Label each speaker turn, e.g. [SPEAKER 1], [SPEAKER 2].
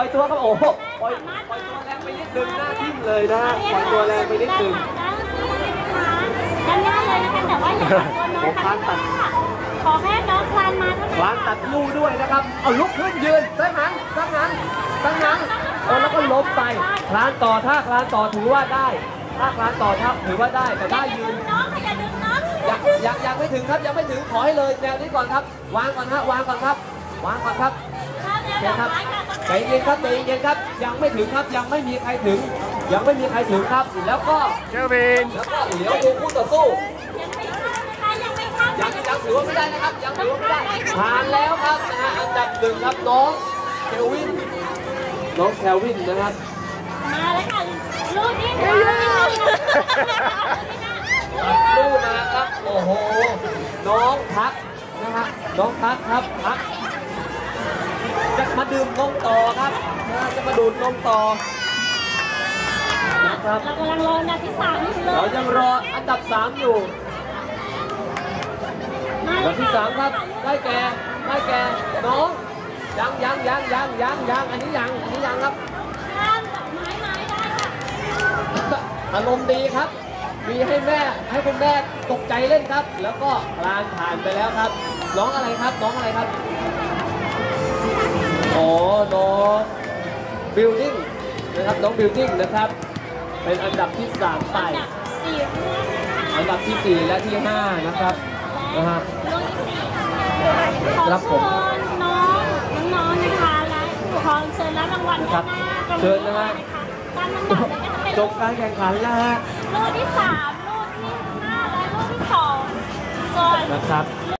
[SPEAKER 1] ล่อยตัวครับโอ้โหปล่อยปล่อยตัวแรงไปนิดนึงหน้าทิ่มเลยนะฮะปล่อยตัวแรงไปนิดนึง
[SPEAKER 2] ด้านหน้าเลยนะคะแต่ว่าอย่าเอาตัวน้อง
[SPEAKER 1] ผมคลานตัด
[SPEAKER 2] ขอแค่น้องคลานมาเท่านั้น
[SPEAKER 1] คลานตัดลู่ด้วยนะครับ เอาลุกขึ้นยืนสังหันสังหันสังหันโอ้แล้วก็ล้มไปคลานต่อถ้าคลานต่อถือว่าได้ถ้าคลานต่อถ้าถือว่าได้แต่ถ้ายืน
[SPEAKER 2] น้องอย่าดึงน้อง
[SPEAKER 1] ยังยังยังไม่ถึงครับยังไม่ถึงขอให้เลยแนวนี้ก่อนครับ วางก่อนฮะวางก่อนครับ วางก่อนครับ
[SPEAKER 2] ข้าวแนวด
[SPEAKER 1] เดี๋ย
[SPEAKER 2] อ
[SPEAKER 1] ว
[SPEAKER 2] ก
[SPEAKER 1] ครับ
[SPEAKER 2] ไม้ค่ะ
[SPEAKER 1] ใจเย็นครับใจเย็นครับ ยังไม่ถึงครับ ยังไม่มีใครถึง ยังไม่มีใครถึงครับ แล้วก็
[SPEAKER 3] เชอร์วิน
[SPEAKER 1] แล้วก็เดี๋ยวดูคู่ต่อสู้
[SPEAKER 2] ยังไม่ข้ามนะคะยังไม่ข้าม
[SPEAKER 1] ยังยังถือว่าไม่ได้นะครับ ยังถือว่าไม่ได้ผ่านแล้วครับนะฮะอันดับหนึ่งครับน้องเคลวิน น้องแคลวินนะครับ
[SPEAKER 2] มาเลยค่ะลูกนี่ลูกนี่ลูกนี่
[SPEAKER 1] ลูกมาครับ โอ้โห น้องพักนะฮะ น้องพักครับพัก จะมาดื่มนมต่อครับนะฮะจะมาดูดนมต่อนะครับ
[SPEAKER 2] เรากำลังรออันดับที่สามอยู่เล
[SPEAKER 1] เรา
[SPEAKER 2] ย
[SPEAKER 1] ยังรออันดับสามอยู่อันดับที่สามครับได้แก่ได้แก่น้องยังยังยังยังยังยังอันนี้ยังอันนี้ยังครับ
[SPEAKER 2] ข้ามกับไม้ไม้ได้ค่ะ
[SPEAKER 1] อารมณ์ดีครับ มีให้แม่ให้คุณแม่ตกใจเล่นครับ แล้วก็คลานผ่านไปแล้วครับ น้องอะไรครับ น้องอะไรครับ อ๋อน้องบิลดิ้งนะครับน้องบิลดิ้งนะครับ เป็นอันดับที่สามไป
[SPEAKER 2] อันดับสี่ร่วมนะคะ
[SPEAKER 1] อันดับที่สี่และที่ห้านะครับนะฮะ
[SPEAKER 2] ร่วมที่สี่ขอ
[SPEAKER 1] ครับผ
[SPEAKER 2] เชิ
[SPEAKER 1] ม
[SPEAKER 2] ญน้องน้องๆนะคะและผู้ปกครองเชิญรับรางวัล
[SPEAKER 1] ครับ
[SPEAKER 2] ด้านหน้าตรง
[SPEAKER 1] เชิญนะฮะ
[SPEAKER 2] ตามลำดับเลยก็จะเป็น
[SPEAKER 1] จบการแข่งขันแล้วฮะ
[SPEAKER 2] ลูกที่สามลูกที่ห้าและลูกที่สองส่วน
[SPEAKER 1] นะครับ
[SPEAKER 2] ล